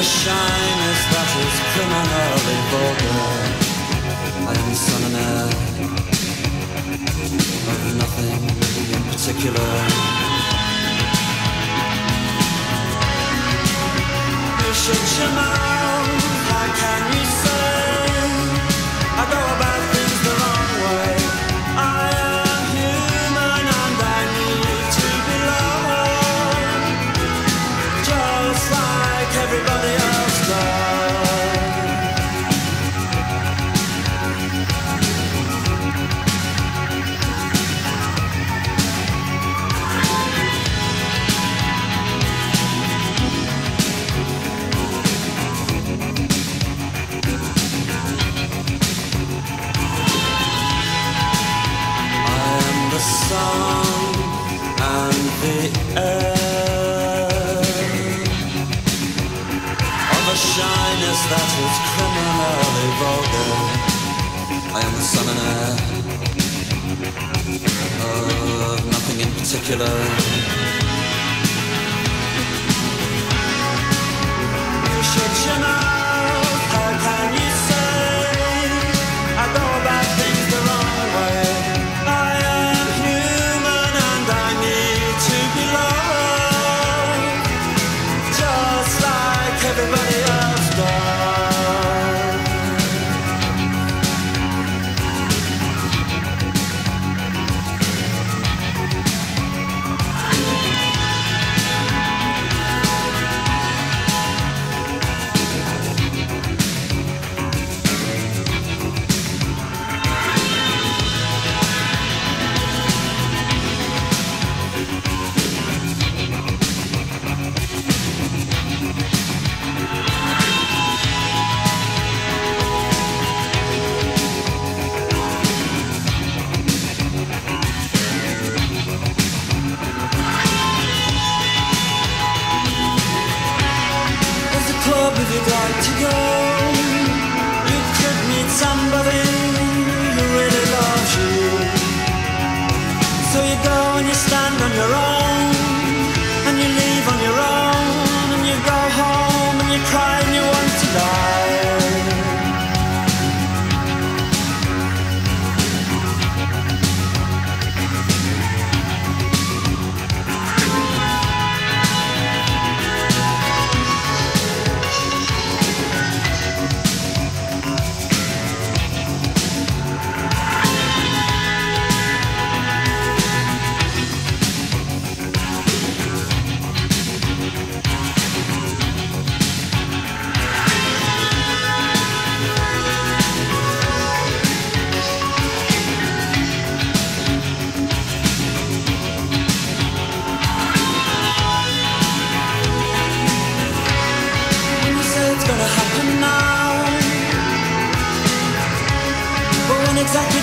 A shyness that is criminally vulgar. I am son and heir of nothing in particular. You should your mouth, how can you shyness that was criminally vulgar. I am the son and heir of nothing in particular. exactly